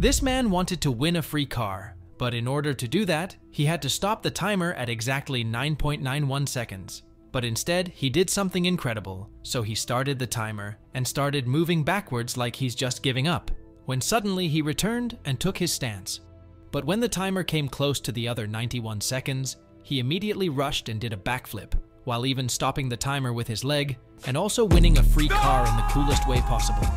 This man wanted to win a free car, but in order to do that, he had to stop the timer at exactly 9.91 seconds. But instead, he did something incredible, so he started the timer and started moving backwards like he's just giving up, when suddenly he returned and took his stance. But when the timer came close to the other 91 seconds, he immediately rushed and did a backflip, while even stopping the timer with his leg, and also winning a free car in the coolest way possible.